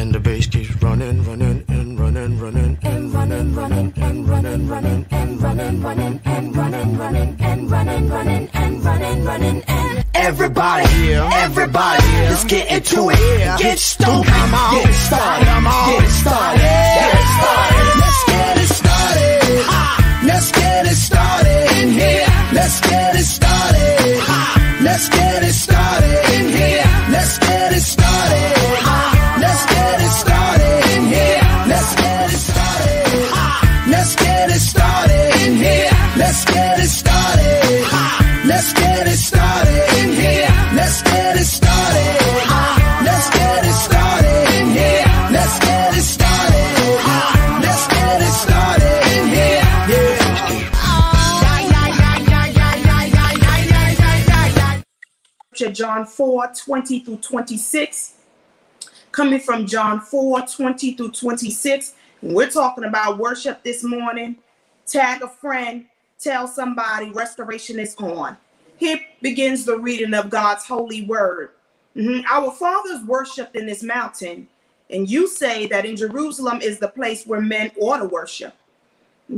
and the bass keeps running, running, and running, running, and running, running, and running, running, and running, running, and running, running, and running, running, and running, running, and everybody, everybody, let's get into it. Get stoned, come on, get started, come on, get started, get started. Let's get it started. Let's get it started. In here. Let's get it started. Let's get it started John 4 20 through 26. Coming from John 4 20 through 26. We're talking about worship this morning. Tag a friend, tell somebody restoration is on. Here begins the reading of God's holy word. Mhm. Our fathers worshiped in this mountain, and you say that in Jerusalem is the place where men ought to worship.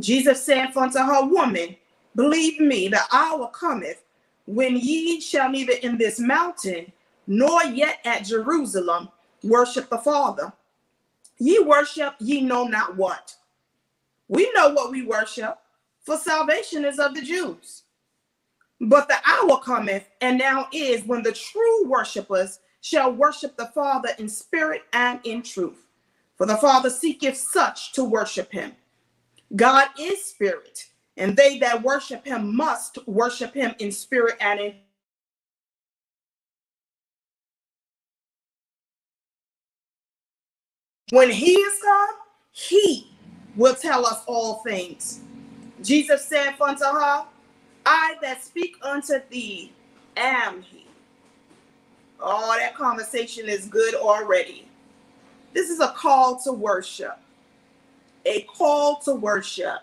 Jesus said unto her, Woman, believe me, the hour cometh when ye shall neither in this mountain nor yet at Jerusalem worship the Father. Ye worship ye know not what. We know what we worship, for salvation is of the Jews. But the hour cometh, and now is, when the true worshipers shall worship the Father in spirit and in truth. For the Father seeketh such to worship him. God is spirit, and they that worship him must worship him in spirit and in when he is come, he will tell us all things. Jesus said unto her, I that speak unto thee am he. Oh, that conversation is good already. This is a call to worship. A call to worship.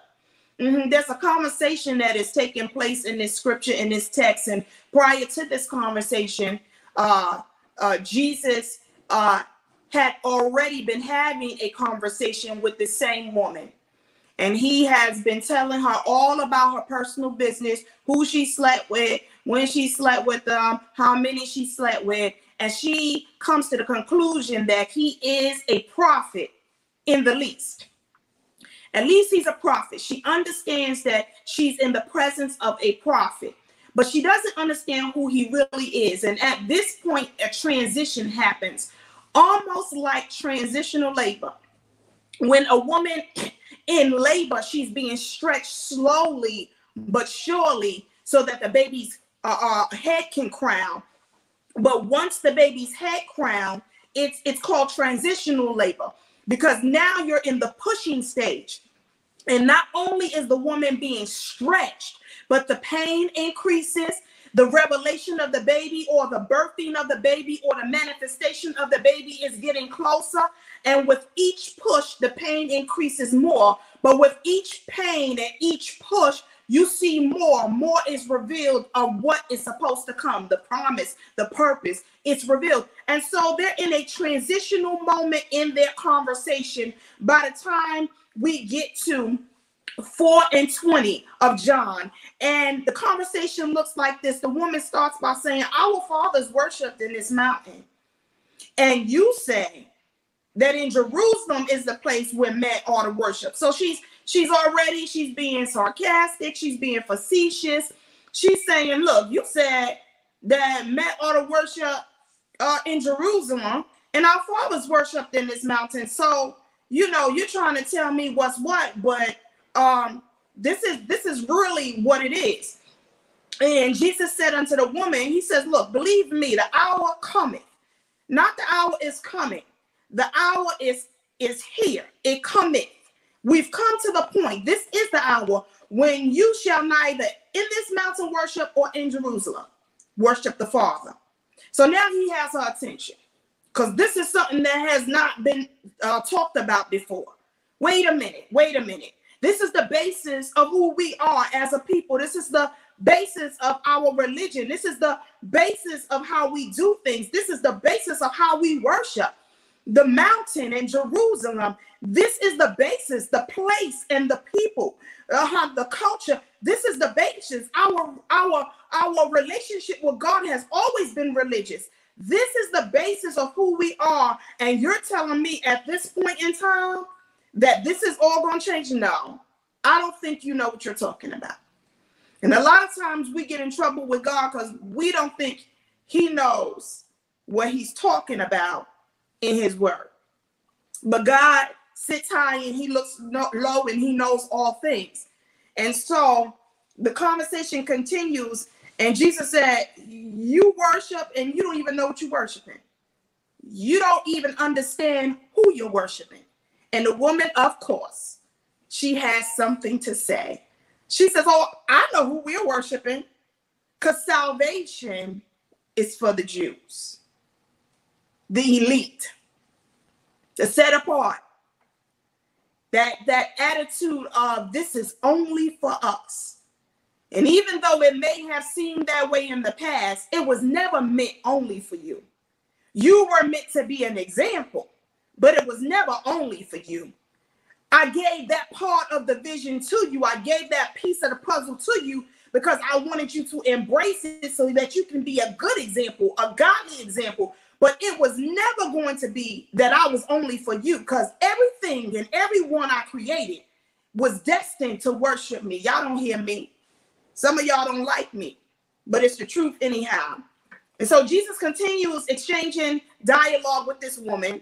Mhm, There's a conversation that is taking place in this scripture, in this text. And prior to this conversation, uh, uh, Jesus uh, had already been having a conversation with the same woman. And he has been telling her all about her personal business, who she slept with, when she slept with them, how many she slept with. And she comes to the conclusion that he is a prophet in the least. At least he's a prophet. She understands that she's in the presence of a prophet, but she doesn't understand who he really is. And at this point, a transition happens, almost like transitional labor. When a woman in labor, she's being stretched slowly but surely so that the baby's uh, uh, head can crown. But once the baby's head crown, it's it's called transitional labor because now you're in the pushing stage. And not only is the woman being stretched, but the pain increases, the revelation of the baby or the birthing of the baby or the manifestation of the baby is getting closer. And with each push, the pain increases more. But with each pain and each push, you see more. More is revealed of what is supposed to come the promise, the purpose. It's revealed. And so they're in a transitional moment in their conversation. By the time we get to 4 and 20 of John. And the conversation looks like this. The woman starts by saying, Our fathers worshiped in this mountain. And you say that in Jerusalem is the place where men ought to worship. So she's she's already she's being sarcastic, she's being facetious. She's saying, Look, you said that men ought to worship uh, in Jerusalem, and our fathers worshiped in this mountain. So, you know, you're trying to tell me what's what, but um this is this is really what it is. And jesus said unto the woman he says look believe me the hour cometh. Not the hour is coming. The hour is is here. It cometh we've come to the point this is the hour when you shall neither in this mountain worship or in jerusalem worship the father so now he has her attention because this is something that has not been uh, talked about before wait a minute wait a minute this is the basis of who we are as a people. This is the basis of our religion. This is the basis of how we do things. This is the basis of how we worship. The mountain and Jerusalem. This is the basis, the place, and the people, uh-huh, the culture. This is the basis. Our our our relationship with God has always been religious. This is the basis of who we are. And you're telling me at this point in time that this is all going to change? No, I don't think you know what you're talking about. And a lot of times we get in trouble with God because we don't think He knows what He's talking about in His Word. But God sits high and He looks low and He knows all things. And so the conversation continues and Jesus said, You worship and you don't even know what you're worshiping. You don't even understand who you're worshiping. And the woman, of course, she has something to say. She says, Oh, I know who we're worshiping because salvation is for the Jews, the elite, the set apart. That, that attitude of this is only for us and even though it may have seemed that way in the past, it was never meant only for you. You were meant to be an example, but it was never only for you. I gave that part of the vision to you. I gave that piece of the puzzle to you because I wanted you to embrace it so that you can be a good example, a godly example. But it was never going to be that I was only for you because everything and everyone I created was destined to worship me. Y'all don't hear me. Some of y'all don't like me, but it's the truth anyhow. And so Jesus continues exchanging dialogue with this woman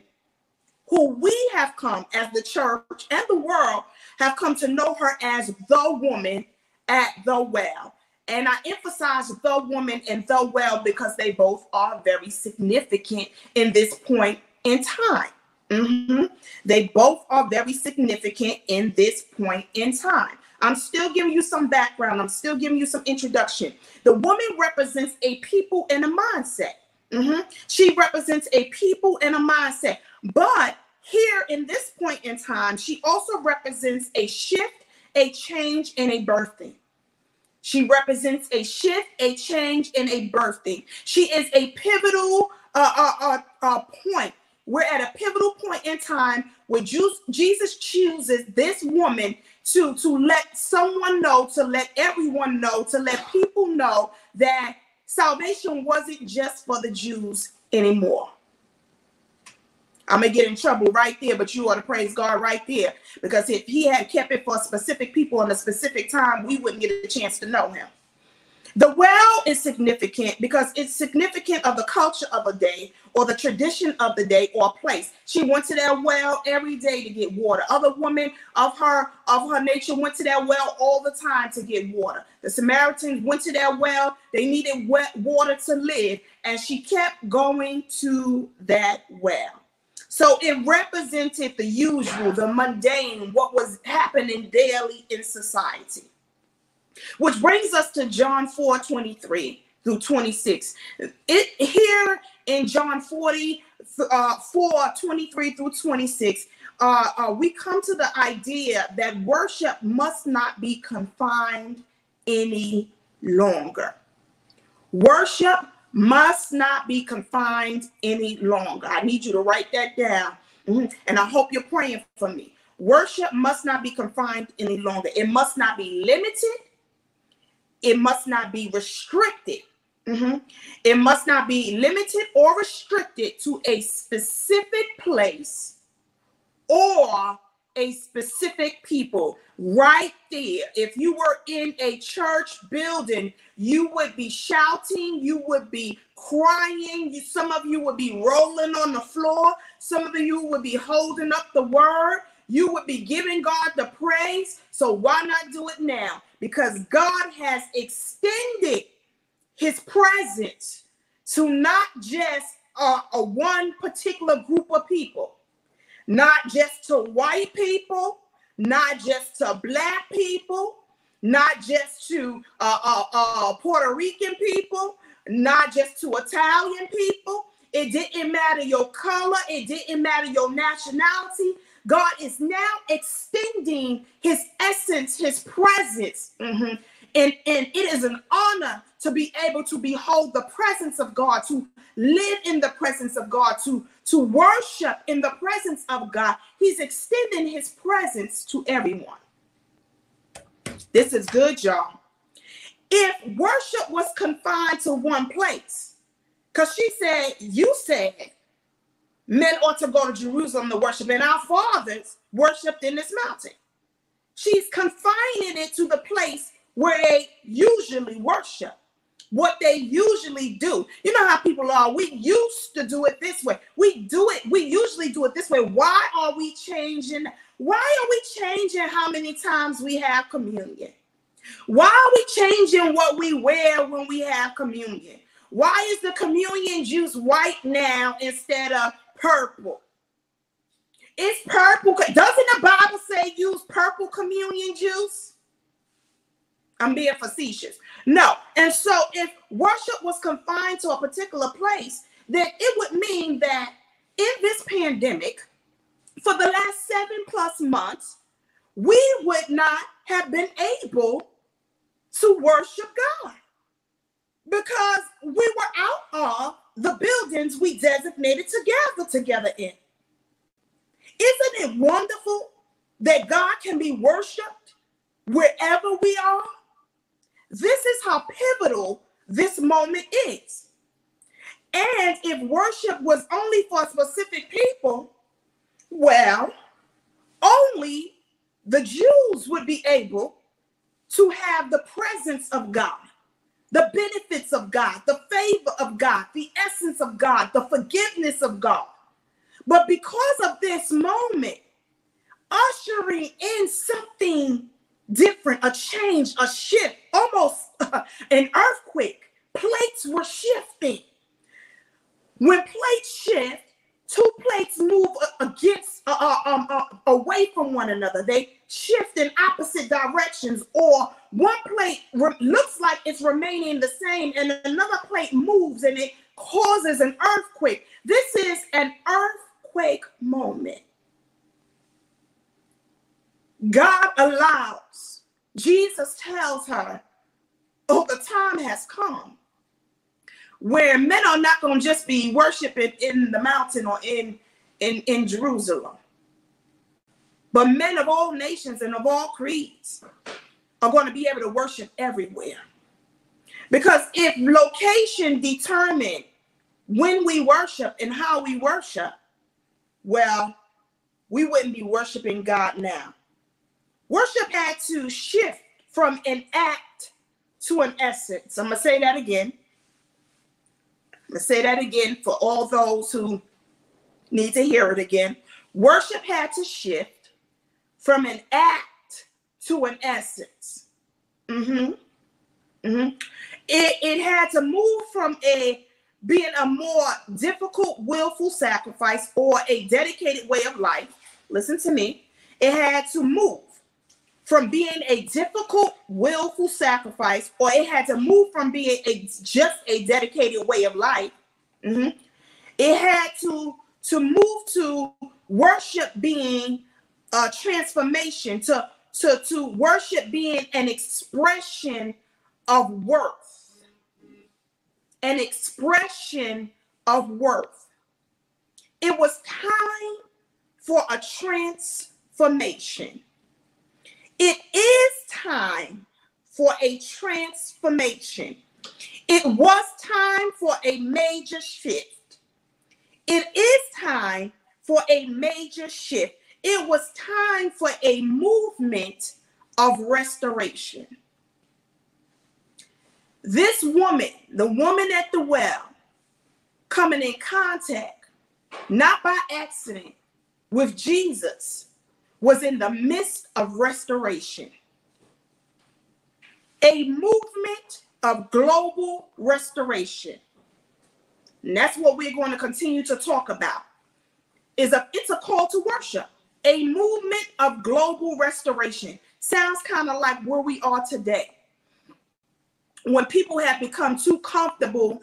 who we have come as the church and the world have come to know her as the woman at the well. And I emphasize the woman and the well because they both are very significant in this point in time. Mm-hmm. They both are very significant in this point in time. I'm still giving you some background. I'm still giving you some introduction. The woman represents a people and a mindset. Mm-hmm. She represents a people and a mindset. But here in this point in time, she also represents a shift, a change, and a birthing. She represents a shift, a change, and a birthing. She is a pivotal uh, uh, uh, uh point. We're at a pivotal point in time where Jesus chooses this woman to to let someone know to let everyone know to let people know that salvation wasn't just for the jews anymore i'm gonna get in trouble right there but you ought to praise god right there because if he had kept it for specific people in a specific time we wouldn't get a chance to know him the well is significant because it's significant of the culture of a day or the tradition of the day or place. She went to that well every day to get water. Other women of her of her nature went to that well all the time to get water. The Samaritans went to that well. They needed wet water to live, and she kept going to that well. So it represented the usual, the mundane, what was happening daily in society. Which brings us to John 4 23 through 26. It here in John 40, uh, 4 23 through 26, uh, uh, we come to the idea that worship must not be confined any longer. Worship must not be confined any longer. I need you to write that down. Mm-hmm. And I hope you're praying for me. Worship must not be confined any longer. It must not be limited it must not be restricted. Mm-hmm. It must not be limited or restricted to a specific place or a specific people. Right there, if you were in a church building, you would be shouting, you would be crying, you, some of you would be rolling on the floor, some of you would be holding up the word, you would be giving God the praise. So why not do it now? Because God has extended his presence to not just uh, a one particular group of people, not just to white people, not just to black people, not just to uh, uh, uh, Puerto Rican people, not just to Italian people. It didn't matter your color, it didn't matter your nationality, God is now extending his essence, his presence. Mm-hmm, And, and it is an honor to be able to behold the presence of God, to live in the presence of God, to, to worship in the presence of God. He's extending his presence to everyone. This is good, y'all. If worship was confined to one place, because she said, You said men ought to go to Jerusalem to worship, and our fathers worshiped in this mountain. She's confining it to the place where they usually worship, what they usually do. You know how people are. We used to do it this way. We do it, we usually do it this way. Why are we changing? Why are we changing how many times we have communion? Why are we changing what we wear when we have communion? Why is the communion juice white now instead of purple? It's purple. Doesn't the Bible say use purple communion juice? I'm being facetious. No. And so if worship was confined to a particular place, then it would mean that in this pandemic, for the last seven plus months, we would not have been able to worship God because we were out of the buildings we designated to gather together in. Isn't it wonderful that God can be worshiped wherever we are? This is how pivotal this moment is. And if worship was only for specific people, well, only the Jews would be able to have the presence of God, the benefits of God, the favor of God, the essence of God, the forgiveness of God. But because of this moment, ushering in something different, a change, a shift, almost an earthquake, plates were shifting. When plates shift, two plates move against uh, um, uh, away from one another. They shift in opposite directions or one plate looks like it's remaining the same and another plate moves and it causes an earthquake. This is an earthquake moment god allows jesus tells her oh the time has come where men are not going to just be worshiping in the mountain or in, in, in Jerusalem. But men of all nations and of all creeds are going to be able to worship everywhere. Because if location determined when we worship and how we worship, well, we wouldn't be worshiping God now. Worship had to shift from an act to an essence. I'm going to say that again. I'm going to say that again for all those who need to hear it again. Worship had to shift from an act to an essence. Mm-hmm. Mm-hmm. It, it had to move from a being a more difficult, willful sacrifice or a dedicated way of life. Listen to me. It had to move from being a difficult, willful sacrifice, or it had to move from being a just a dedicated way of life. Mm-hmm. It had to to move to worship being a transformation, to to to worship being an expression of worth, an expression of worth. It was time for a transformation. It is time for a transformation. It was time for a major shift. It is time for a major shift. It was time for a movement of restoration. This woman, the woman at the well, coming in contact, not by accident, with Jesus was in the midst of restoration, a movement of global restoration. And that's what we're going to continue to talk about. Is a it's a call to worship, a movement of global restoration. Sounds kind of like where we are today. When people have become too comfortable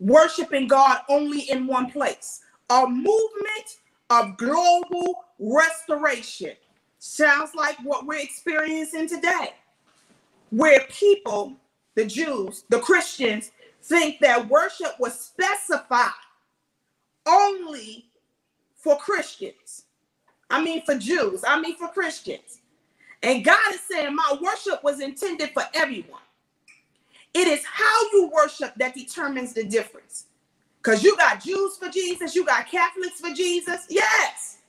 worshiping God only in one place. A movement of global restoration. Sounds like what we're experiencing today. where people, the Jews, the Christians, think that worship was specified only for Christians. I mean, for Jews, I mean, for Christians. And God is saying, My worship was intended for everyone. It is how you worship that determines the difference. Because you got Jews for Jesus, you got Catholics for Jesus. Yes.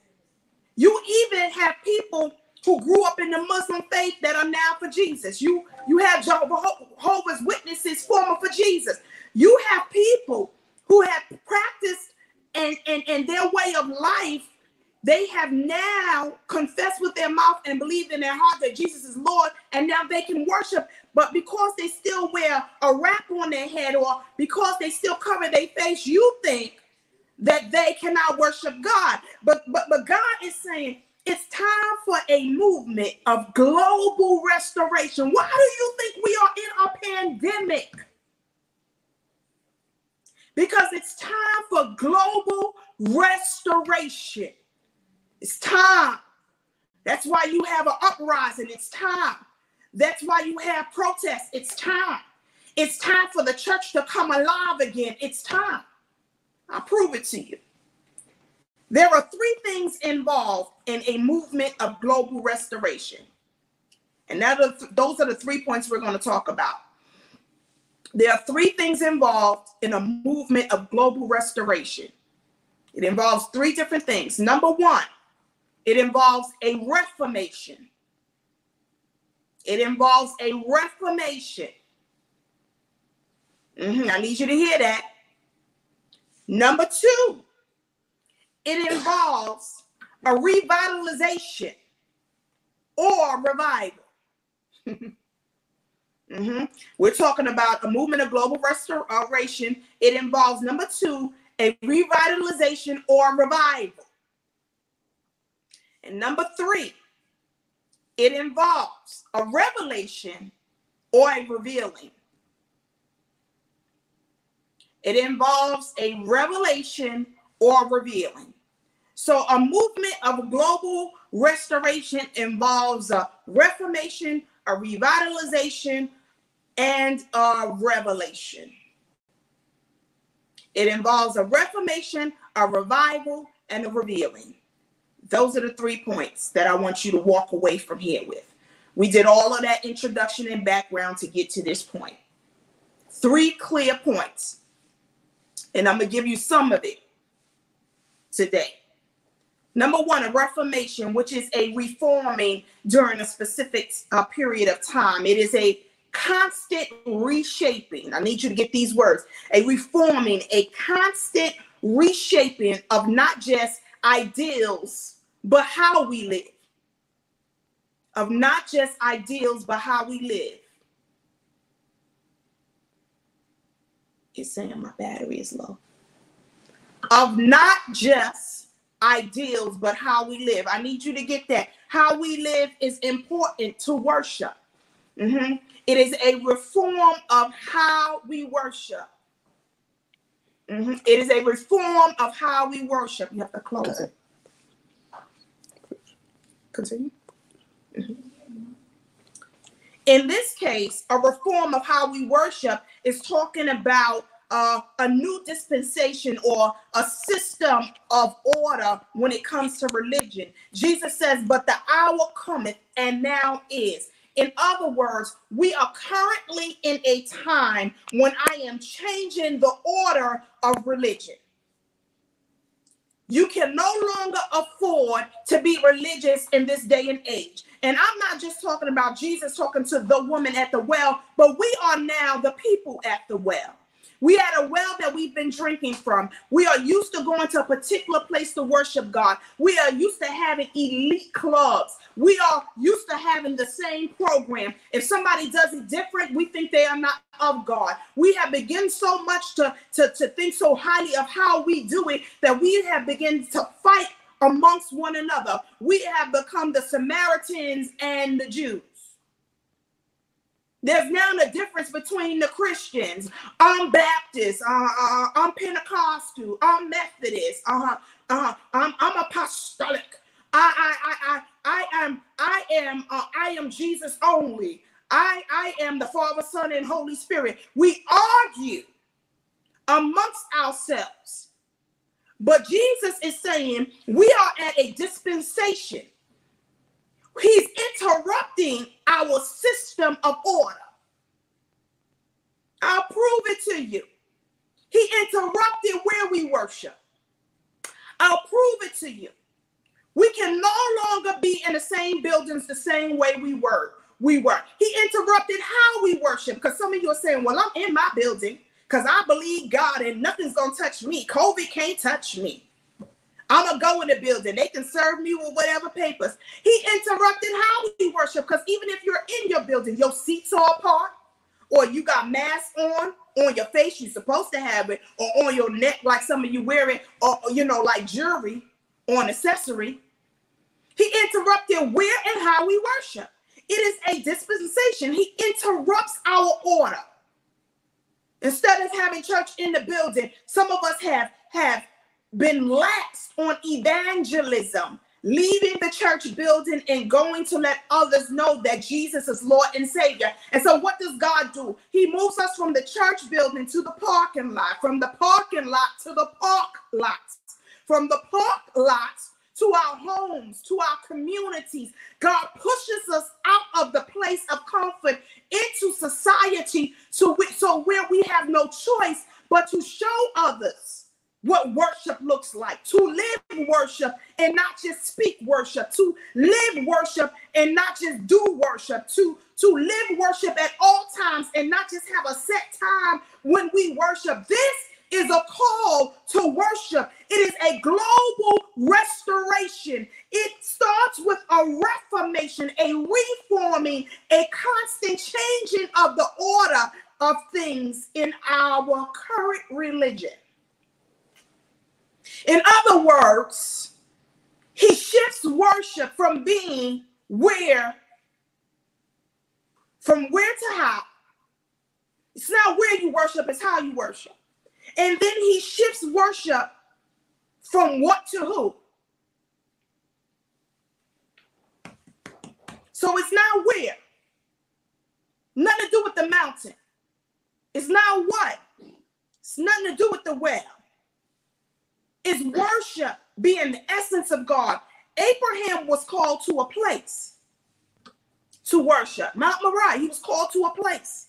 You even have people who grew up in the Muslim faith that are now for Jesus. You you have Jehovah's Witnesses former for Jesus. You have people who have practiced and, and, and their way of life they have now confessed with their mouth and believed in their heart that Jesus is Lord, and now they can worship. But because they still wear a wrap on their head or because they still cover their face, you think that they cannot worship God. But but but God is saying it's time for a movement of global restoration. Why do you think we are in a pandemic? Because it's time for global restoration. It's time. That's why you have an uprising. It's time. That's why you have protests. It's time. It's time for the church to come alive again. It's time. I'll prove it to you. There are three things involved in a movement of global restoration. And that are th- those are the three points we're going to talk about. There are three things involved in a movement of global restoration. It involves three different things. Number one, it involves a reformation. It involves a reformation. Mm-hmm. I need you to hear that. Number two, it involves a revitalization or revival. mm-hmm. We're talking about a movement of global restoration. It involves, number two, a revitalization or revival. And number three, it involves a revelation or a revealing. It involves a revelation or revealing. So, a movement of global restoration involves a reformation, a revitalization, and a revelation. It involves a reformation, a revival, and a revealing. Those are the three points that I want you to walk away from here with. We did all of that introduction and background to get to this point. Three clear points. And I'm going to give you some of it today. Number one, a reformation, which is a reforming during a specific uh, period of time. It is a constant reshaping. I need you to get these words a reforming, a constant reshaping of not just ideals, but how we live. Of not just ideals, but how we live. It's saying my battery is low. Of not just ideals, but how we live. I need you to get that. How we live is important to worship. Mm-hmm. It is a reform of how we worship. Mm-hmm. It is a reform of how we worship. You have to close it. Continue. Mm-hmm. In this case, a reform of how we worship is talking about uh, a new dispensation or a system of order when it comes to religion. Jesus says, But the hour cometh and now is. In other words, we are currently in a time when I am changing the order of religion. You can no longer afford to be religious in this day and age. And I'm not just talking about Jesus talking to the woman at the well, but we are now the people at the well. We had a well that we've been drinking from. We are used to going to a particular place to worship God. We are used to having elite clubs. We are used to having the same program. If somebody does it different, we think they are not of God. We have begun so much to, to, to think so highly of how we do it that we have begun to fight amongst one another. We have become the Samaritans and the Jews. There's now a difference between the Christians. I'm Baptist. Uh, uh, I'm Pentecostal. I'm Methodist. Uh, uh, I'm, I'm apostolic. I, I, I, I, I am, I am, uh, I am Jesus only. I, I am the Father, Son, and Holy Spirit. We argue amongst ourselves. But Jesus is saying we are at a dispensation. He's interrupting our system of order. I'll prove it to you. He interrupted where we worship. I'll prove it to you. We can no longer be in the same buildings the same way we were. We were. He interrupted how we worship because some of you are saying, Well, I'm in my building because I believe God and nothing's to touch me. COVID can't touch me. I'm to go in the building. They can serve me with whatever papers. He interrupted how we worship because even if you're in your building, your seats are apart or you got masks on on your face, you're supposed to have it, or on your neck, like some of you wearing, or you know, like jewelry on accessory. He interrupted where and how we worship. It is a dispensation. He interrupts our order. Instead of having church in the building, some of us have have been lax on evangelism, leaving the church building and going to let others know that Jesus is Lord and Savior. And so, what does God do? He moves us from the church building to the parking lot, from the parking lot to the park lots, from the park lots to our homes, to our communities. God pushes us out of the place of comfort into society so, we, so where we have no choice but to show others what worship looks like to live worship and not just speak worship to live worship and not just do worship to to live worship at all times and not just have a set time when we worship this is a call to worship. It is a global restoration. It starts with a reformation, a reforming, a constant changing of the order of things in our current religion. In other words, he shifts worship from being where, from where to how. It's not where you worship, it's how you worship. And then he shifts worship from what to who. So it's not where. Nothing to do with the mountain. It's not what. It's nothing to do with the well. It's worship being the essence of God. Abraham was called to a place to worship. Mount Moriah, he was called to a place.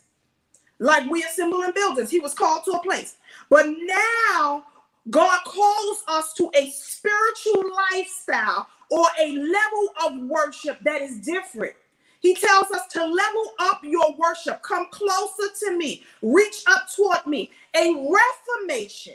Like we assemble in buildings, he was called to a place. But now God calls us to a spiritual lifestyle or a level of worship that is different. He tells us to level up your worship, come closer to me, reach up toward me. A reformation,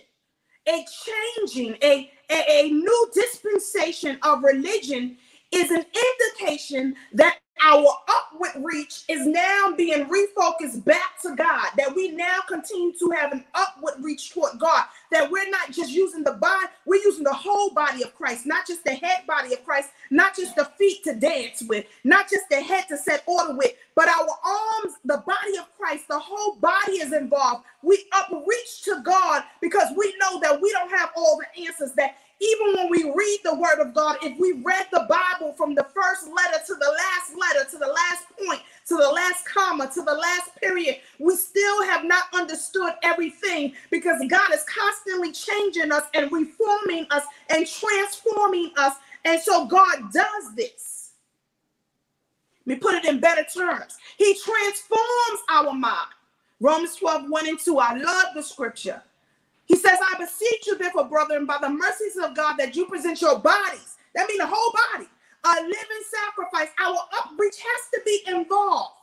a changing, a, a, a new dispensation of religion is an indication that our upward reach is now being refocused back to God, that we now continue to have an upward reach toward God, that we're not just using the body, we're using the whole body of Christ, not just the head body of Christ, not just the feet to dance with, not just the head to set order with, but our arms, the body of Christ, the whole body is involved. We upreach to God because we know that we don't have all the answers, that even when we read the word of God, if we read the Bible from the first letter to the last letter, to the last point, to the last comma, to the last period, we still have not understood everything because God is constantly changing us and reforming us and transforming us. And so God does this. Let me put it in better terms. He transforms our mind. Romans 12, 1 and 2. I love the scripture. He says, I beseech you, therefore, brethren, by the mercies of God, that you present your bodies, that means the whole body, a living sacrifice. Our outreach has to be involved.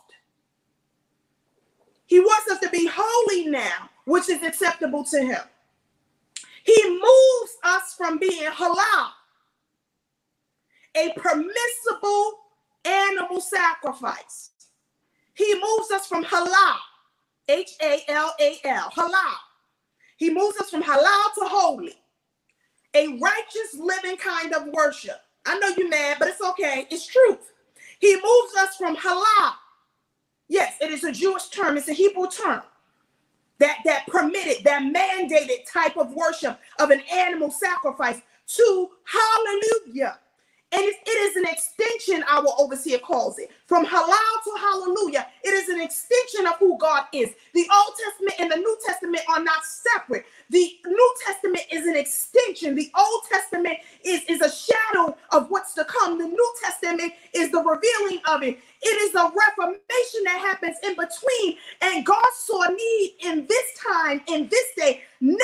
He wants us to be holy now, which is acceptable to him. He moves us from being halal, a permissible animal sacrifice. He moves us from halal, H A L A L, halal, he moves us from halal to holy, a righteous living kind of worship. I know you're mad, but it's okay. It's truth. He moves us from halal. Yes, it is a Jewish term, it's a Hebrew term that, that permitted, that mandated type of worship of an animal sacrifice to hallelujah, And it, is an extension, our overseer calls it. From halal to hallelujah, it is an extension of who God is. The Old Testament and the New Testament are not separate. The New Testament is an extension. The Old Testament is, is a shadow of what's to come. The New Testament is the revealing of it. It is a reformation that happens in between. And God saw need in this time, in this day. Now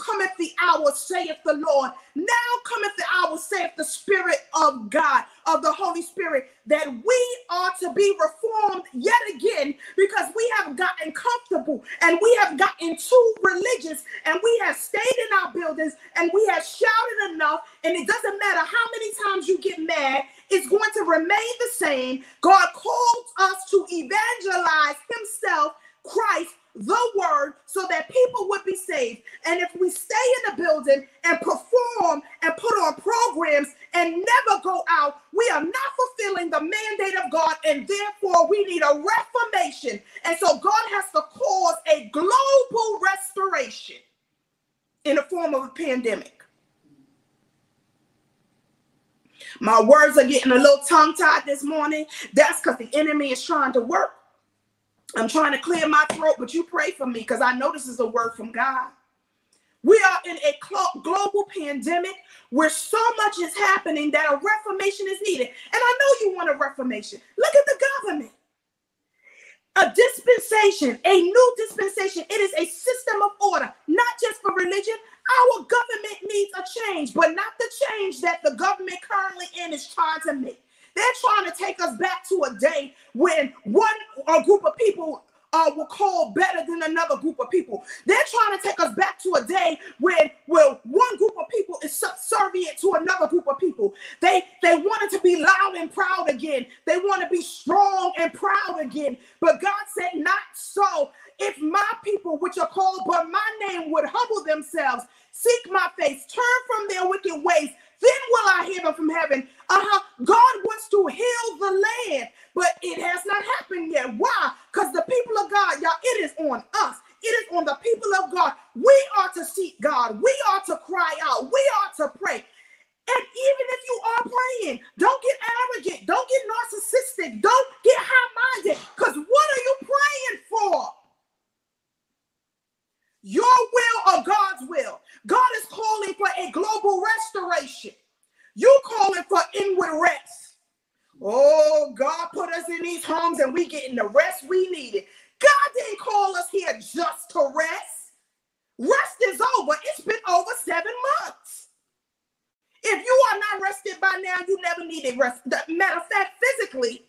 cometh the hour, saith the Lord. Now cometh the hour, saith the Spirit of God, of the Holy Spirit, that we are to be reformed yet again because we have gotten comfortable and we have gotten too religious and we have stayed in our buildings and we have shouted enough. And it doesn't matter how many times you get mad, it's going to remain the same. God calls us to evangelize Himself, Christ, the word, so that people would be saved. And if we stay in the building and perform and put on programs and never go out, we are not fulfilling the mandate of God, and therefore we need a reformation. And so God has to cause a global restoration in the form of a pandemic. My words are getting a little tongue tied this morning. That's because the enemy is trying to work. I'm trying to clear my throat, but you pray for me because I know this is a word from God. We are in a global pandemic where so much is happening that a reformation is needed. And I know you want a reformation. Look at the government. A dispensation, a new dispensation. It is a system of order, not just for religion, our government needs a change, but not the change that the government currently in is trying to make. They're trying to take us back to a day when one a group of people uh, were called better than another group of people. They're trying to take us back to a day when, well, one group of people is subservient to another group of people. They they wanted to be loud and proud again. They want to be strong and proud again. But God said, not so. If my people, which are called by my name, would humble themselves, seek my face, turn from their wicked ways, then will I hear from heaven. Uh-huh. God wants to heal the land, but it has not happened yet. Why? Because the people of God, y'all, it is on us. It is on the people of God. We are to seek God. We are to cry out. We are to pray. And even if you are praying, don't get arrogant. Don't get narcissistic. Don't get high minded. Because what are you praying for? Your will or God's will. God is calling for a global restoration. You calling for inward rest. Oh, God put us in these homes and we getting the rest we needed. God didn't call us here just to rest. Rest is over. It's been over seven months. If you are not rested by now, you never needed rest. Matter of fact, physically,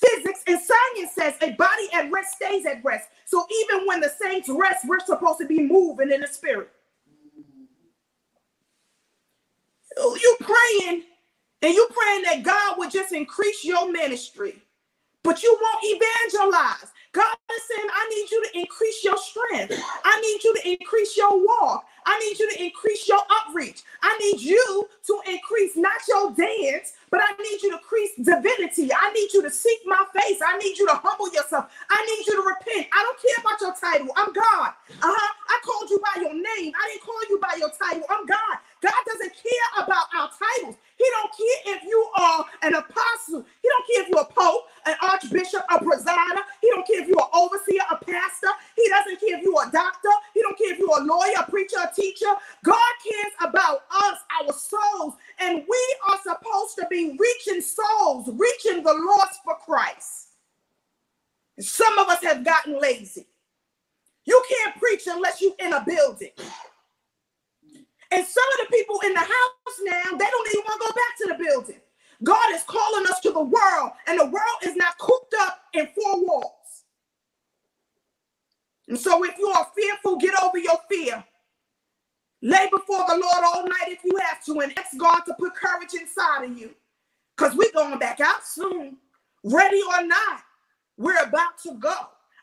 Physics and science says a body at rest stays at rest. So even when the saints rest, we're supposed to be moving in the spirit. You praying and you praying that God would just increase your ministry, but you won't evangelize. God is saying, I need you to increase your strength. I need you to increase your walk. I need you to increase your outreach. I need you to increase not your dance, but I need you to increase divinity. I need you to seek my face. I need you to humble yourself. I need you to repent. I don't care about your title. I'm God. Uh-huh. I called you by your name. I didn't call you by your title. I'm God. God doesn't care about our titles. He don't care if you are an apostle. He don't care if you're a pope, an archbishop, a presider. He don't care if you're an overseer, a pastor. He doesn't care if you're a doctor. He don't care if you're a lawyer, a preacher, a teacher. God cares about us, our souls, and we are supposed to be reaching souls, reaching the lost for Christ. Some of us have gotten lazy. You can't preach unless you're in a building. And some of the people in the house now, they don't even want to go back to the building. God is calling us to the world, and the world is not cooped up in four walls. And so, if you are fearful, get over your fear. Lay before the Lord all night if you have to, and ask God to put courage inside of you. Because we're going back out soon. Ready or not, we're about to go.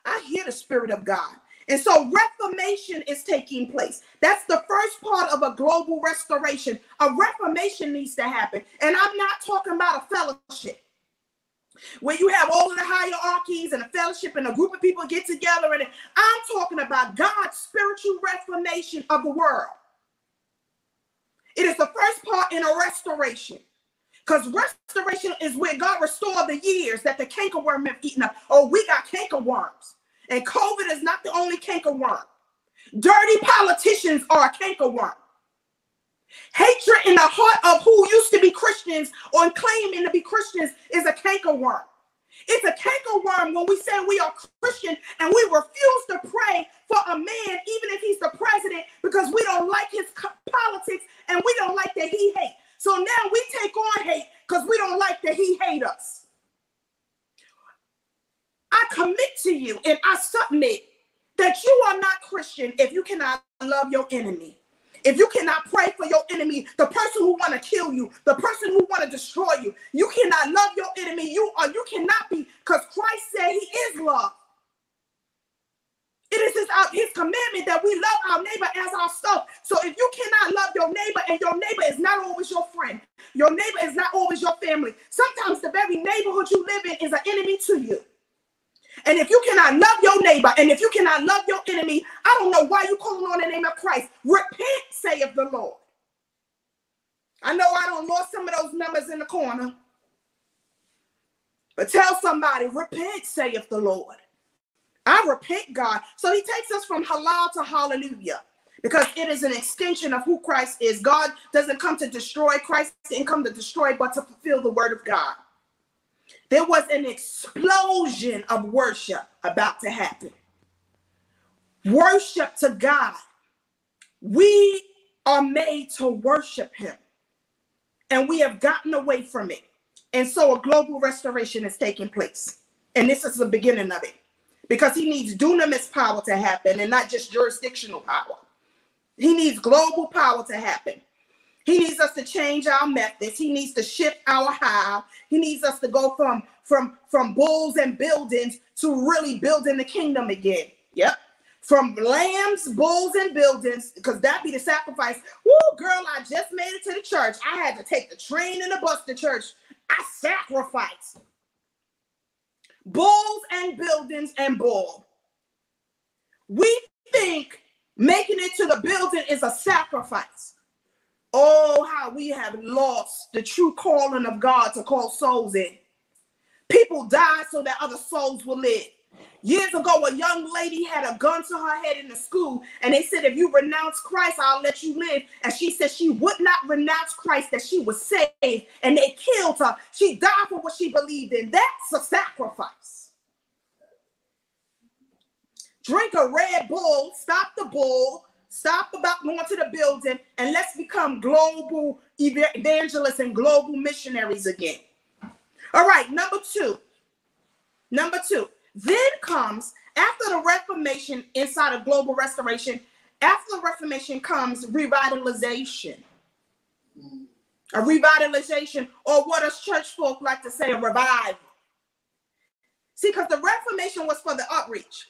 I hear the Spirit of God. And so reformation is taking place. That's the first part of a global restoration. A reformation needs to happen. And I'm not talking about a fellowship where you have all of the hierarchies and a fellowship and a group of people get together. And I'm talking about God's spiritual reformation of the world. It is the first part in a restoration. Because restoration is where God restored the years that the cankerworm have eaten up. Oh, we got cankerworms. And COVID is not the only cankerworm. Dirty politicians are a cankerworm. Hatred in the heart of who used to be Christians or claiming to be Christians is a cankerworm. It's a cankerworm when we say we are Christian and we refuse to pray for a man, even if he's the president, because we don't like his politics and we don't like that he hates. So now we take on hate because we don't like that he hate us. I commit to you and I submit that you are not Christian if you cannot love your enemy. If you cannot pray for your enemy, the person who want to kill you, the person who want to destroy you, you cannot love your enemy. You are you cannot be because Christ said he is love. It is his, uh, his commandment that we love our neighbor as ourselves. So if you cannot love your neighbor and your neighbor is not always your friend, your neighbor is not always your family. Sometimes the very neighborhood you live in is an enemy to you. And if you cannot love your neighbor and if you cannot love your enemy, I don't know why you're calling on the name of Christ. Repent, saith the Lord. I know I don't lost some of those numbers in the corner. But tell somebody, repent, saith the Lord. I repent, God. So he takes us from halal to hallelujah because it is an extension of who Christ is. God doesn't come to destroy, Christ didn't come to destroy, but to fulfill the word of God there was an explosion of worship about to happen. Worship to God. We are made to worship Him, and we have gotten away from it. And so a global restoration is taking place. And this is the beginning of it because He needs dunamis power to happen and not just jurisdictional power. He needs global power to happen. He needs us to change our methods. He needs to shift our how. He needs us to go from from from bulls and buildings to really building the kingdom again. Yep. From lambs, bulls, and buildings, because that be the sacrifice. Woo, girl, I just made it to the church. I had to take the train and the bus to church. I sacrificed. Bulls and buildings and bull. We think making it to the building is a sacrifice. Oh, how we have lost the true calling of God to call souls in. People die so that other souls will live. Years ago, a young lady had a gun to her head in the school, and they said, If you renounce Christ, I'll let you live. And she said she would not renounce Christ, that she was saved, and they killed her. She died for what she believed in. That's a sacrifice. Drink a Red Bull, stop the bull, Stop about going to the building and let's become global evangelists and global missionaries again. All right, number two. Number two. Then comes after the Reformation inside of global restoration, after the Reformation comes revitalization. A revitalization, or what does church folk like to say, a revival. See, because the Reformation was for the outreach.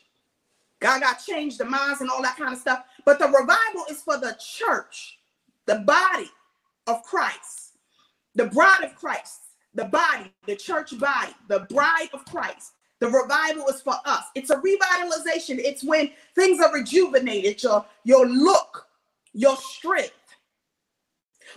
God got changed the minds and all that kind of stuff. But the revival is for the church, the body of Christ, the bride of Christ, the body, the church body, the bride of Christ. The revival is for us. It's a revitalization. It's when things are rejuvenated, your, your look, your strength.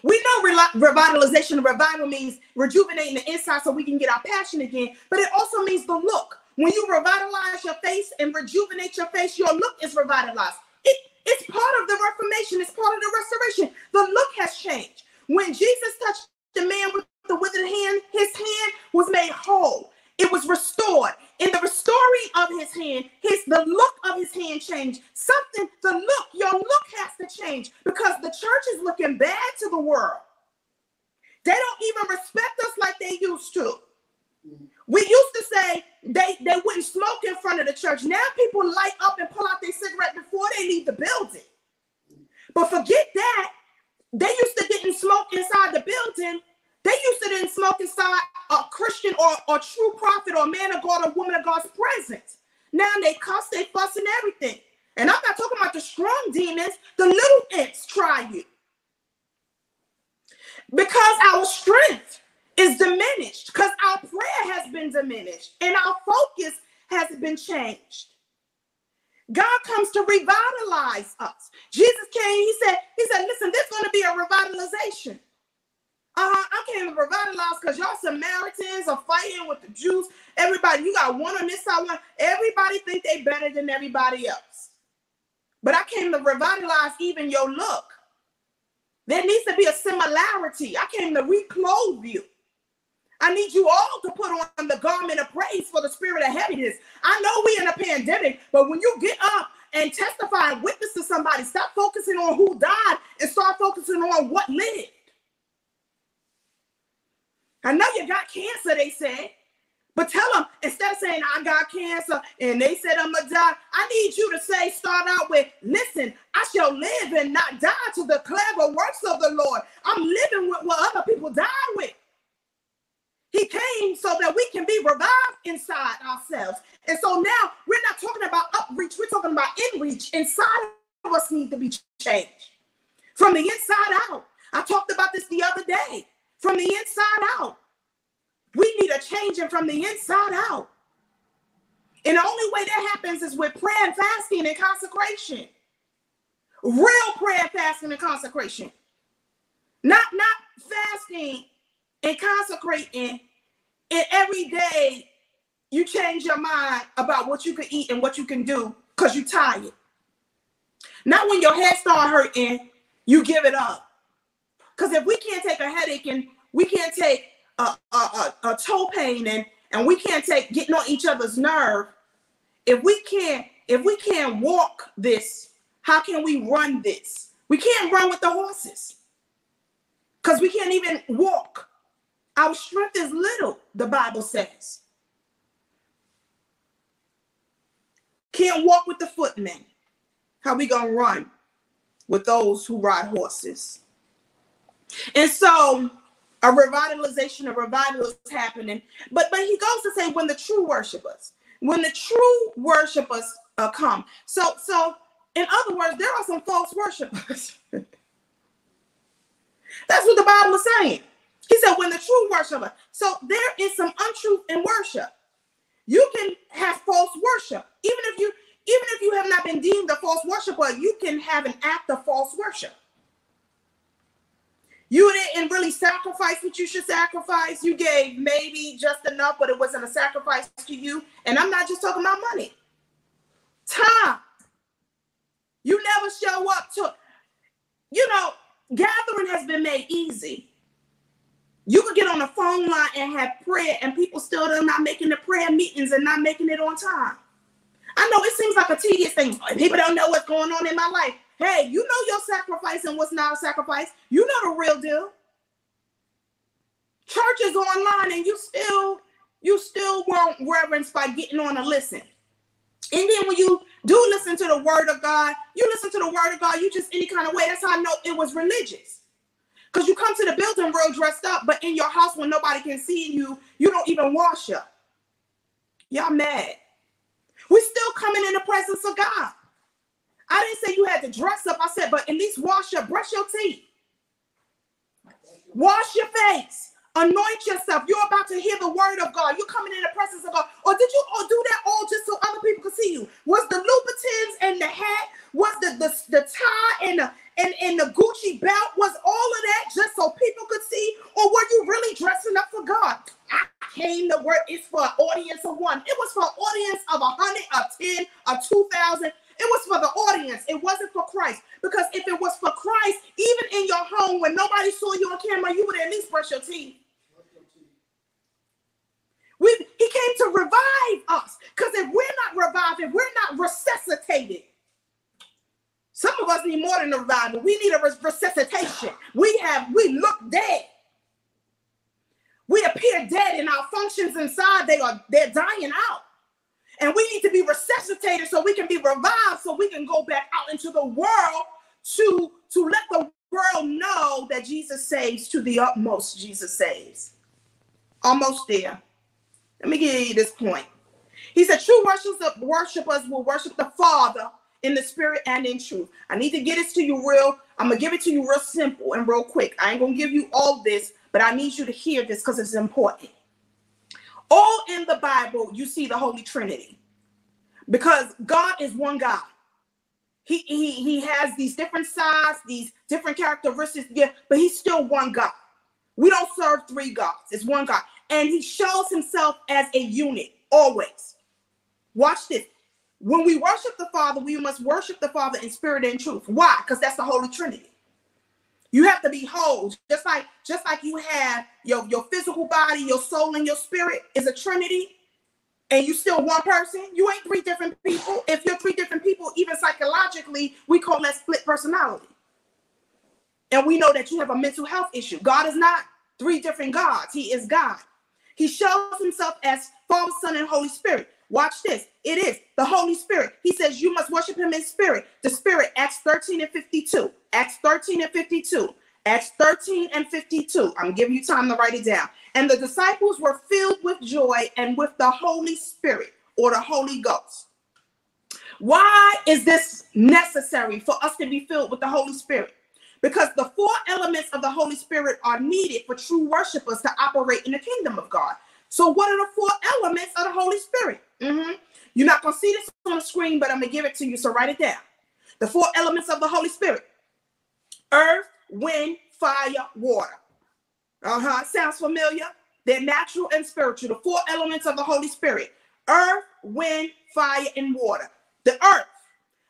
We know re- revitalization, revival means rejuvenating the inside so we can get our passion again, but it also means the look. When you revitalize your face and rejuvenate your face, your look is revitalized. It, it's part of the reformation, it's part of the restoration. The look has changed. When Jesus touched the man with the withered hand, his hand was made whole. It was restored. In the restoring of his hand, his the look of his hand changed. Something, the look, your look has to change because the church is looking bad to the world. They don't even respect us like they used to. We used to say they, they wouldn't smoke in front of the church. Now people light up and pull out their cigarette before they leave the building. But forget that. They used to didn't smoke inside the building. They used to didn't smoke inside a Christian or, or true prophet or man of God or woman of God's presence. Now they cuss, they fuss, and everything. And I'm not talking about the strong demons, the little imps try you. Because our strength is diminished because our prayer has been diminished and our focus has been changed. God comes to revitalize us. Jesus came, he said, he said, listen, there's going to be a revitalization. Uh-huh, I came to revitalize because y'all Samaritans are fighting with the Jews. Everybody, you got one on this side, one. Everybody think they better than everybody else. But I came to revitalize even your look. There needs to be a similarity. I came to reclothe you. I need you all to put on the garment of praise for the spirit of heaviness. I know we're in a pandemic, but when you get up and testify and witness to somebody, stop focusing on who died and start focusing on what lived. I know you got cancer, they said. But tell them instead of saying I got cancer and they said I'm gonna die, I need you to say, start out with, listen, I shall live and not die to the works of the Lord. I'm living with what other people died with. He came so that we can be revived inside ourselves. And so now we're not talking about outreach, we're talking about inreach. Inside of us need to be changed from the inside out. I talked about this the other day. From the inside out. We need a changing from the inside out. And the only way that happens is with prayer and fasting and consecration. Real prayer, fasting, and consecration. Not not fasting and consecrating and every day you change your mind about what you can eat and what you can do because you're tired. Not when your head start hurting, you give it up. Because if we can't take a headache and we can't take a, a, a, a toe pain and, and we can't take getting on each other's nerve, if we can't, if we can't walk this, how can we run this? We can't run with the horses because we can't even walk. Our strength is little, the Bible says. Can't walk with the footmen. How we gonna run with those who ride horses? And so a revitalization, a revival is happening. But but he goes to say when the true worshipers, when the true worshipers uh, come. So so in other words, there are some false worshipers. That's what the Bible is saying. He said, when the true worshiper. So there is some untruth in worship. You can have false worship. Even if you, even if you have not been deemed a false worshiper, you can have an act of false worship. You didn't really sacrifice what you should sacrifice. You gave maybe just enough, but it wasn't a sacrifice to you. And I'm not just talking about money. Time. You never show up to, you know, gathering has been made easy. You could get on the phone line and have prayer, and people still are not making the prayer meetings and not making it on time. I know it seems like a tedious thing. People don't know what's going on in my life. Hey, you know your sacrifice and what's not a sacrifice. You know the real deal. Church is online, and you still you still want reverence by getting on a listen. And then when you do listen to the word of God, you listen to the word of God, you just any kind of way. That's how I know it was religious. Because you come to the building real dressed up, but in your house when nobody can see you, you don't even wash up. Y'all mad. We're still coming in the presence of God. I didn't say you had to dress up. I said, but at least wash up, brush your teeth. Wash your face. Anoint yourself. You're about to hear the word of God. You're coming in the presence of God. Or did you all do that all just so other people could see you? Was the Louboutins and the hat? Was the, the, the tie and the and, and the Gucci belt? Was all of that just so people could see? Or were you really dressing up for God? I came to work. It's for an audience of one. It was for an audience of a hundred, of ten, of two thousand. It was for the audience. It wasn't for Christ. Because if it was for Christ, even in your home when nobody saw you on camera, you would at least brush your teeth. We, he came to revive us. Because if we're not revived, if we're not resuscitated, some of us need more than a revival. We need a resuscitation. We have, we look dead. We appear dead in our functions inside. They are, they're dying out. And we need to be resuscitated so we can be revived, so we can go back out into the world to, to let the world know that Jesus saves to the utmost. Jesus saves. Almost there. Let me give you this point. He said, True worshipers will worship the Father in the spirit and in truth. I need to get this to you real. I'm gonna give it to you real simple and real quick. I ain't gonna give you all this, but I need you to hear this because it's important. All in the Bible, you see the Holy Trinity because God is one God. He, he, he has these different sides, these different characteristics, yeah, but he's still one God. We don't serve three gods, it's one God. And he shows himself as a unit always. Watch this. When we worship the Father, we must worship the Father in spirit and truth. Why? Because that's the Holy Trinity. You have to be whole, just like just like you have your, your physical body, your soul, and your spirit is a trinity, and you still one person. You ain't three different people. If you're three different people, even psychologically, we call that split personality. And we know that you have a mental health issue. God is not three different gods. He is God. He shows himself as Father, Son, and Holy Spirit. Watch this. It is the Holy Spirit. He says you must worship him in spirit. The spirit, Acts 13 and 52. Acts 13 and 52. Acts 13 and 52. I'm giving you time to write it down. And the disciples were filled with joy and with the Holy Spirit or the Holy Ghost. Why is this necessary for us to be filled with the Holy Spirit? Because the four elements of the Holy Spirit are needed for true worshipers to operate in the kingdom of God. So, what are the four elements of the Holy Spirit? Mm-hmm. You're not going to see this on the screen, but I'm going to give it to you. So, write it down. The four elements of the Holy Spirit earth, wind, fire, water. Uh huh. Sounds familiar? They're natural and spiritual. The four elements of the Holy Spirit earth, wind, fire, and water. The earth,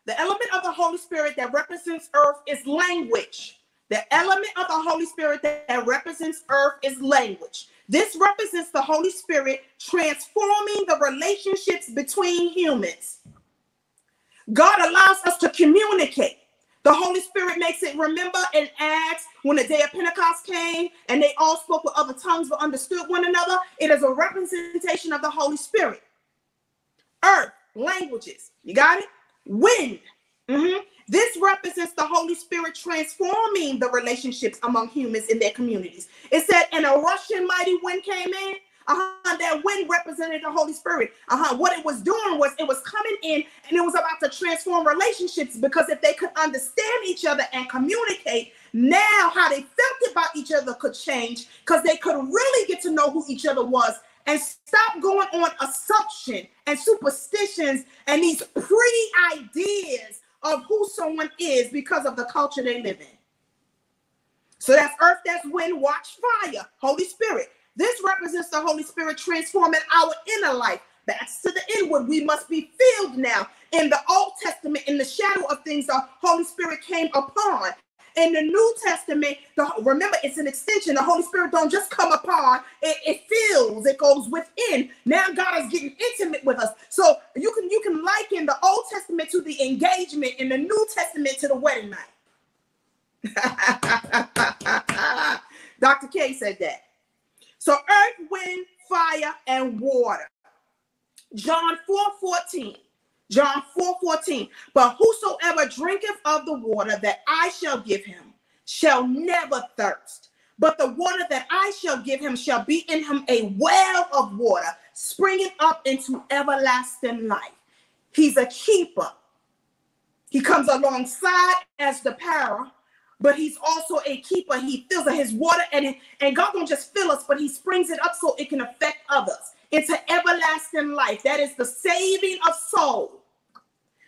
the element of the Holy Spirit that represents earth is language. The element of the Holy Spirit that represents earth is language. This represents the Holy Spirit transforming the relationships between humans. God allows us to communicate. The Holy Spirit makes it remember in Acts when the day of Pentecost came and they all spoke with other tongues but understood one another. It is a representation of the Holy Spirit. Earth, languages. You got it? Wind. Mm-hmm. This represents the Holy Spirit transforming the relationships among humans in their communities. It said, and a rushing mighty wind came in. Uh-huh, that wind represented the Holy Spirit. Uh-huh. What it was doing was it was coming in and it was about to transform relationships because if they could understand each other and communicate, now how they felt about each other could change because they could really get to know who each other was and stop going on assumption and superstitions and these pretty ideas of who someone is because of the culture they live in. So that's earth, that's wind, watch fire, Holy Spirit. This represents the Holy Spirit transforming our inner life. That's to the inward. We must be filled now. In the Old Testament, in the shadow of things, the Holy Spirit came upon. In the New Testament, the, remember it's an extension. The Holy Spirit don't just come upon; it, it fills, it goes within. Now God is getting intimate with us. So you can you can liken the Old Testament to the engagement, and the New Testament to the wedding night. Dr. K said that. So earth, wind, fire, and water. John 4 14. John 4 14. But whosoever drinketh of the water that I shall give him shall never thirst. But the water that I shall give him shall be in him a well of water, springing up into everlasting life. He's a keeper. He comes alongside as the power, but he's also a keeper. He fills his water, and, and God don't just fill us, but he springs it up so it can affect others into everlasting life. That is the saving of soul.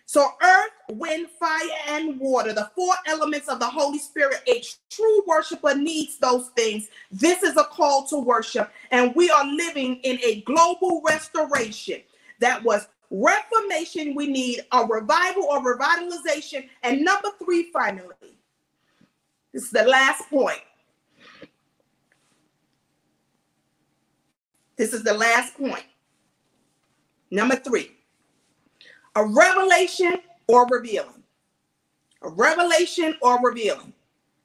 So, earth, wind, fire, and water, the four elements of the Holy Spirit, a true worshiper needs those things. This is a call to worship, and we are living in a global restoration that was reformation. We need a revival or revitalization. And number three, finally, this is the last point. This is the last point. Number three a revelation or revealing. A revelation or revealing.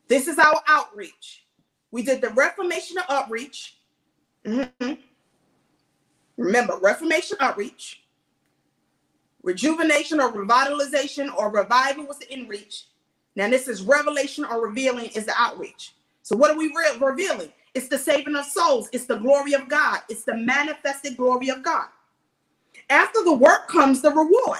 This is our outreach. We did the Reformation of outreach. Mm-hmm. Remember, Reformation outreach, rejuvenation or revitalization or revival was the inreach. Now, this is revelation or revealing is the outreach. So, what are we re- revealing? It's the saving of souls, it's the glory of God, it's the manifested glory of God. After the work comes the reward.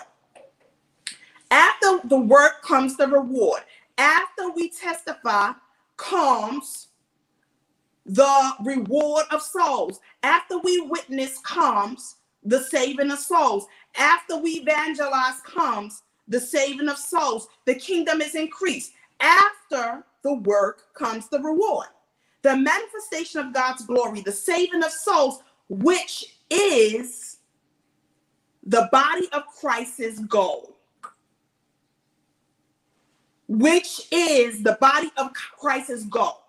After the work comes the reward. After we testify comes the reward of souls. After we witness comes the saving of souls. After we evangelize comes the saving of souls. The kingdom is increased. After the work comes the reward. the manifestation of God's glory, the saving of souls, which is the body of Christ's goal. Which is the body of Christ's goal.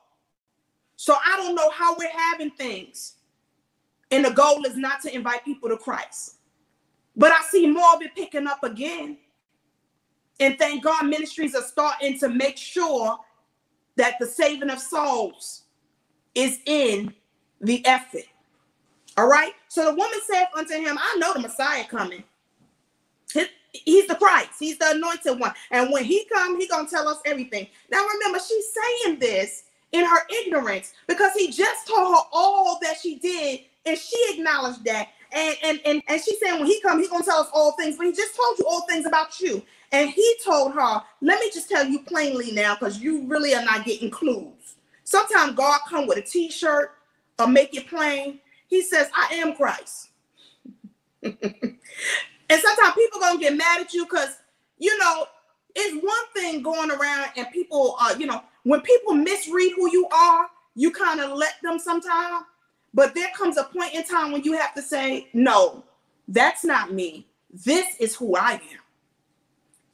So I don't know how we're having things. And the goal is not to invite people to Christ. But I see more of it picking up again. And thank God ministries are starting to make sure that the saving of souls is in the effort. All right. So the woman said unto him, I know the Messiah coming. he's the Christ. He's the anointed one. And when he come, he gonna tell us everything. Now remember, she's saying this in her ignorance because he just told her all that she did and she acknowledged that and and and, and she said when he come he's gonna tell us all things but he just told you all things about you. And he told her let me just tell you plainly now because you really are not getting clues. Sometimes god come with a t-shirt or make it plain. He says i am christ. And sometimes people gonna get mad at you because you know it's one thing going around and people uh you know when people misread who you are, you kind of let them sometimes. But there comes a point in time when you have to say, no, that's not me. This is who I am.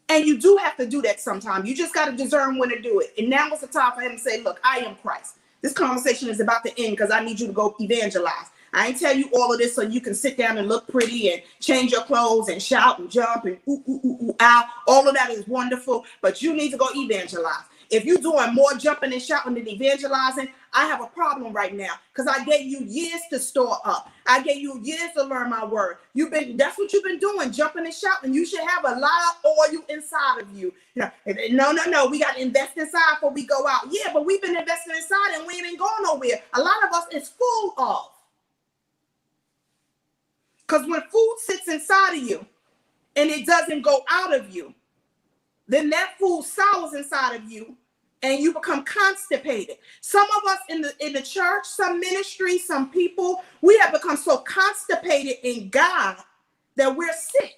And you do have to do that sometimes. You just got to discern when to do it. And now is the time for him to say, look, I am Christ. This conversation is about to end because I need you to go evangelize. I ain't tell you all of this so you can sit down and look pretty and change your clothes and shout and jump and ooh, ooh, ooh, ooh, ah. All of that is wonderful, but you need to go evangelize. If you're doing more jumping and shouting than evangelizing, I have a problem right now because I gave you years to store up. I gave you years to learn my word. You've been that's what you've been doing, jumping and shouting. You should have a lot of oil inside of you. You know, no, no, no. We got to invest inside before we go out. Yeah, but we've been investing inside and we ain't going nowhere. A lot of us is full of. Because when food sits inside of you and it doesn't go out of you, then that food sours inside of you and you become constipated. Some of us in the in the church, some ministry, some people, we have become so constipated in God that we're sick.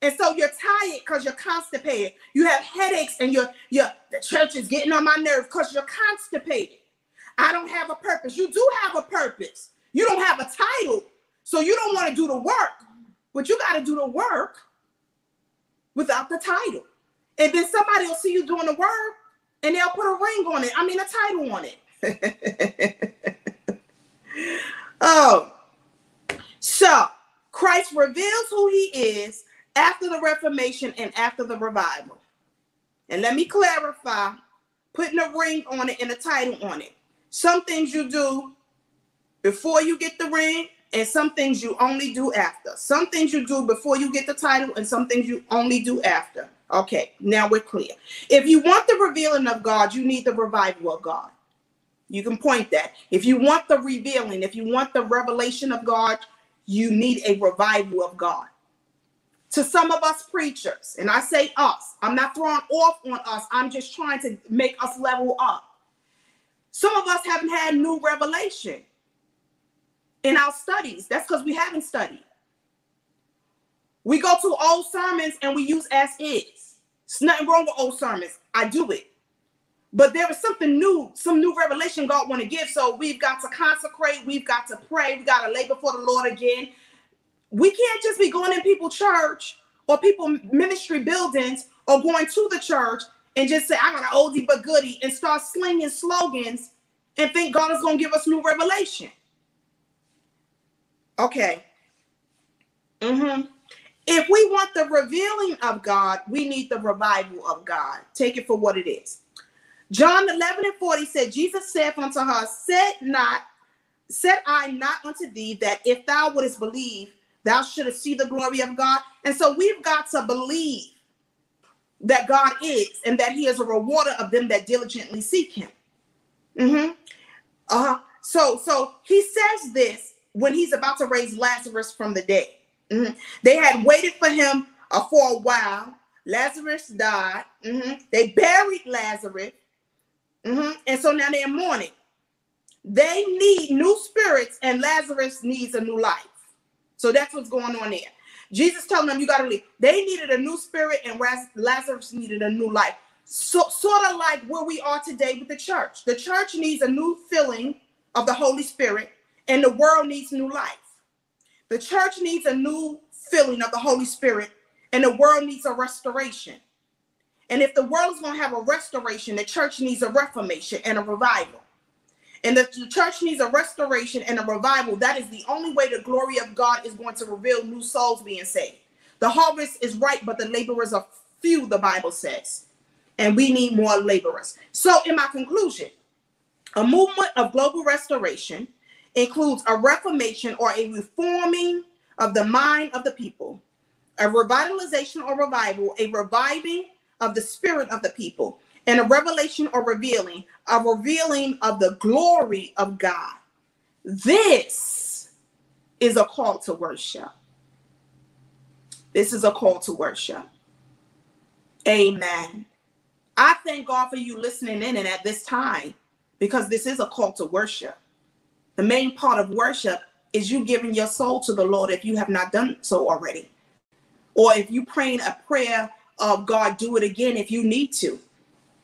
And so you're tired because you're constipated. You have headaches and you're, you're the church is getting on my nerves because you're constipated. I don't have a purpose. You do have a purpose. You don't have a title. So you don't want to do the work, but you got to do the work without the title. And then somebody will see you doing the work and they'll put a ring on it. I mean, a title on it. oh, so Christ reveals who he is after the Reformation and after the revival. And let me clarify putting a ring on it and a title on it. Some things you do before you get the ring, and some things you only do after. Some things you do before you get the title, and some things you only do after. Okay, now we're clear. If you want the revealing of God, you need the revival of God. You can point that. If you want the revealing, if you want the revelation of God, you need a revival of God. To some of us preachers, and I say us, I'm not throwing off on us, I'm just trying to make us level up. Some of us haven't had new revelation in our studies. That's because we haven't studied. We go to old sermons and we use as is. It's nothing wrong with old sermons. I do it. But there is something new, some new revelation God want to give. So we've got to consecrate, we've got to pray, we got to lay before the Lord again. We can't just be going in people church or people ministry buildings or going to the church and just say, I got an oldie but goodie and start slinging slogans and think God is going to give us new revelation. Okay. Mm-hmm. If we want the revealing of God, we need the revival of God. Take it for what it is. John 11 and 40 said, Jesus said unto her, Said not, said I not unto thee that if thou wouldst believe, thou shouldst see the glory of God. And so we've got to believe that God is and that he is a rewarder of them that diligently seek him. Mm-hmm. Uh-huh. So, so he says this when he's about to raise Lazarus from the dead. Mm-hmm. They had waited for him uh, for a while. Lazarus died. Mm-hmm. They buried Lazarus. Mm-hmm. And so now they're mourning. They need new spirits, and Lazarus needs a new life. So that's what's going on there. Jesus telling them, You got to leave. They needed a new spirit, and Lazarus needed a new life. so, sort of like where we are today with the church. The church needs a new filling of the Holy Spirit, and the world needs new life. The church needs a new filling of the Holy Spirit, and the world needs a restoration. And if the world is going to have a restoration, the church needs a reformation and a revival. And if the church needs a restoration and a revival, that is the only way the glory of God is going to reveal new souls being saved. The harvest is ripe, but the laborers are few, the Bible says. And we need more laborers. So, in my conclusion, a movement of global restoration includes a reformation or a reforming of the mind of the people, a revitalization or revival, a reviving of the spirit of the people, and a revelation or revealing, a revealing of the glory of God. This is a call to worship. This is a call to worship. Amen. I thank God for you listening in and at this time because this is a call to worship. The main part of worship is you giving your soul to the Lord if you have not done so already. Or if you praying a prayer of God, do it again if you need to.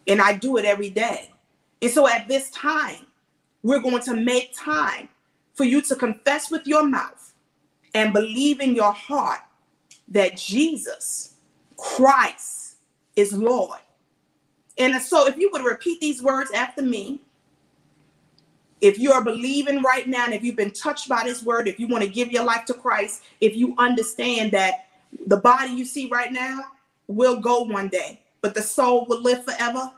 And I do it every day. And so at this time, we're going to make time for you to confess with your mouth and believe in your heart that Jesus Christ is Lord. And so if you would repeat these words after me, if you are believing right now, and if you've been touched by this word, if you want to give your life to Christ, if you understand that the body you see right now will go one day, but the soul will live forever.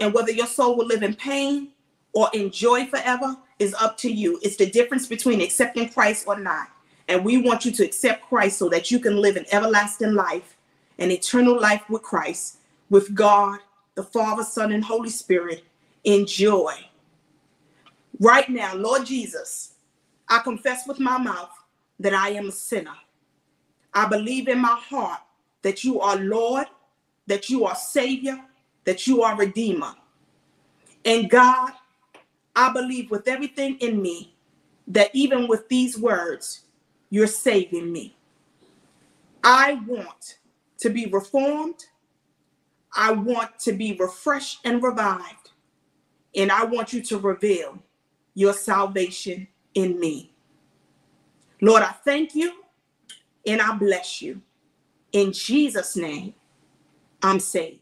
And whether your soul will live in pain or in joy forever is up to you. It's the difference between accepting Christ or not. And we want you to accept Christ so that you can live an everlasting life, an eternal life with Christ, with God, the Father, Son, and Holy Spirit in joy. Right now, Lord Jesus, I confess with my mouth that I am a sinner. I believe in my heart that you are Lord, that you are Savior, that you are Redeemer. And God, I believe with everything in me that even with these words, you're saving me. I want to be reformed. I want to be refreshed and revived. And I want you to reveal your salvation in me. Lord, I thank you and I bless you. In Jesus' name, I'm saved.